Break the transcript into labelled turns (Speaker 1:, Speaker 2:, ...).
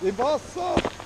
Speaker 1: E bossa!